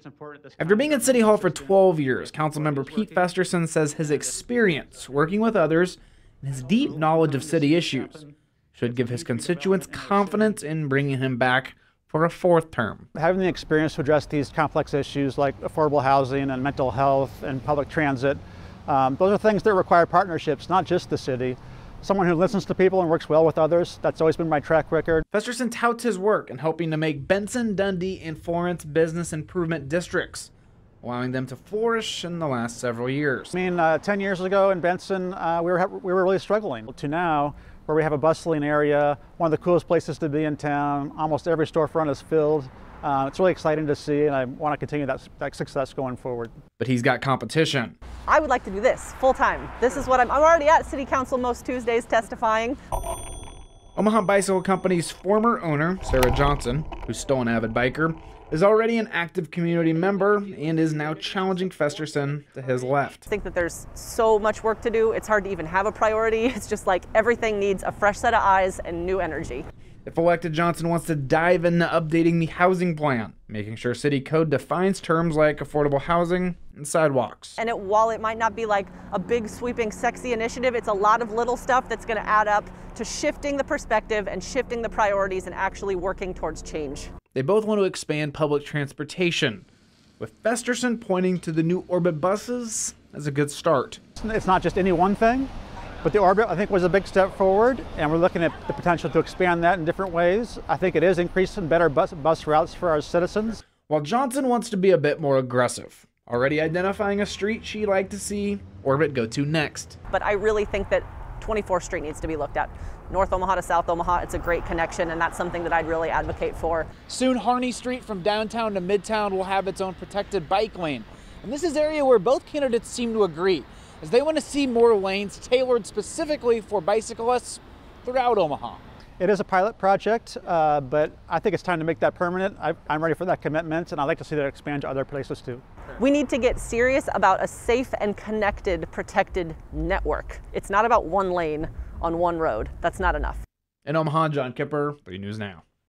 it's important. This After being at City Hall for 12 years, Councilmember Pete Festersen says his experience working with others and his deep knowledge of city issues should give his constituents confidence in bringing him back for a fourth term. Having the experience to address these complex issues like affordable housing and mental health and public transit, um, those are things that require partnerships, not just the city. Someone who listens to people and works well with others, that's always been my track record. Festersen touts his work in helping to make Benson, Dundee, and Florence business improvement districts, allowing them to flourish in the last several years. I mean, uh, 10 years ago in Benson, uh, we, were, we were really struggling. To now, where we have a bustling area, one of the coolest places to be in town, almost every storefront is filled. Uh, it's really exciting to see, and I want to continue that, that success going forward. But he's got competition. I would like to do this full time. This is what I'm, I'm already at City Council most Tuesdays testifying. Omaha Bicycle Company's former owner, Sarah Johnson, who's still an avid biker, is already an active community member and is now challenging Festersen to his left. I think that there's so much work to do, it's hard to even have a priority. It's just like everything needs a fresh set of eyes and new energy. If elected, Johnson wants to dive into updating the housing plan, making sure city code defines terms like affordable housing and sidewalks. And it, while it might not be like a big, sweeping, sexy initiative, it's a lot of little stuff that's going to add up to shifting the perspective and shifting the priorities and actually working towards change. They both want to expand public transportation, with Festersen pointing to the new Orbit buses as a good start. It's not just any one thing. But the orbit, I think, was a big step forward, and we're looking at the potential to expand that in different ways. I think it is increasing better bus, bus routes for our citizens. While Johnson wants to be a bit more aggressive, already identifying a street she'd like to see Orbit go to next. But I really think that 24th Street needs to be looked at. North Omaha to South Omaha, it's a great connection, and that's something that I'd really advocate for. Soon, Harney Street from downtown to midtown will have its own protected bike lane. And this is area where both candidates seem to agree as they want to see more lanes tailored specifically for bicyclists throughout Omaha. It is a pilot project, uh, but I think it's time to make that permanent. I, am ready for that commitment, and I'd like to see that expand to other places too. We need to get serious about a safe and connected, protected network. It's not about one lane on one road. That's not enough. In Omaha, John Kipper, 3 News Now.